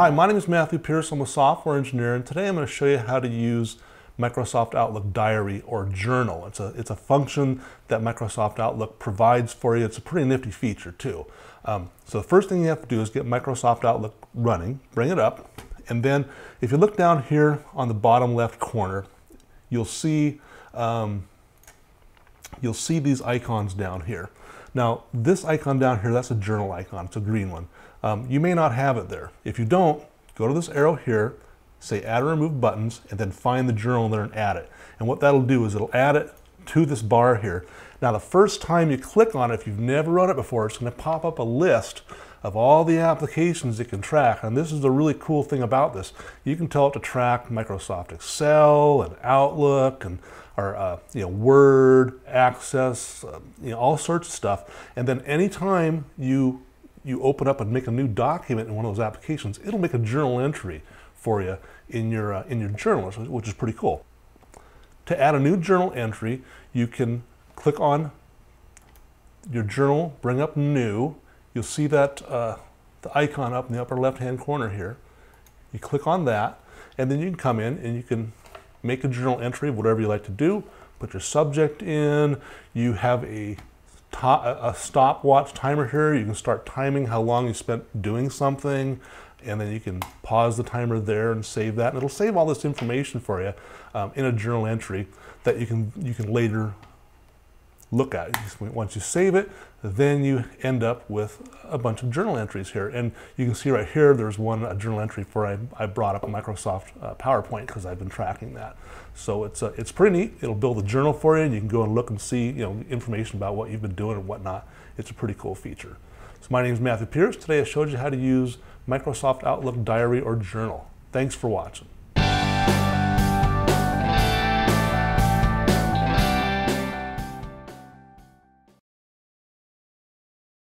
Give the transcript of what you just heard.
Hi, my name is Mathew Pierce. I'm a software engineer, and today I'm going to show you how to use Microsoft Outlook Diary or Journal. It's a, it's a function that Microsoft Outlook provides for you. It's a pretty nifty feature, too. Um, so the first thing you have to do is get Microsoft Outlook running, bring it up, and then if you look down here on the bottom left corner, you'll see um, you'll see these icons down here. Now, this icon down here, that's a journal icon. It's a green one. Um, you may not have it there. If you don't, go to this arrow here, say add or remove buttons, and then find the journal there and add it. And what that'll do is it'll add it to this bar here. Now, the first time you click on it, if you've never run it before, it's going to pop up a list of all the applications it can track. And this is the really cool thing about this. You can tell it to track Microsoft Excel and Outlook and or uh, you know Word, Access, uh, you know all sorts of stuff. And then anytime you you open up and make a new document in one of those applications, it'll make a journal entry for you in your, uh, in your journal, which is pretty cool. To add a new journal entry, you can click on your journal, bring up new. You'll see that uh, the icon up in the upper left-hand corner here. You click on that, and then you can come in and you can make a journal entry of whatever you like to do, put your subject in, you have a a stopwatch timer here. You can start timing how long you spent doing something, and then you can pause the timer there and save that. And it'll save all this information for you um, in a journal entry that you can you can later look at. Once you save it, then you end up with a bunch of journal entries here. And you can see right here, there's one a journal entry for I, I brought up Microsoft uh, PowerPoint because I've been tracking that. So it's, uh, it's pretty neat. It'll build a journal for you and you can go and look and see you know, information about what you've been doing and whatnot. It's a pretty cool feature. So my name is Mathew Pierce. Today I showed you how to use Microsoft Outlook Diary or Journal. Thanks for watching.